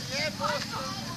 Servus.